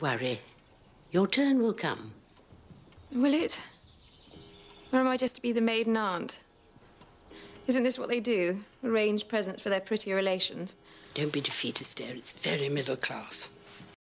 worry. Your turn will come. Will it? Or am I just to be the maiden aunt? Isn't this what they do? Arrange presents for their prettier relations? Don't be defeatist, dear. It's very middle class.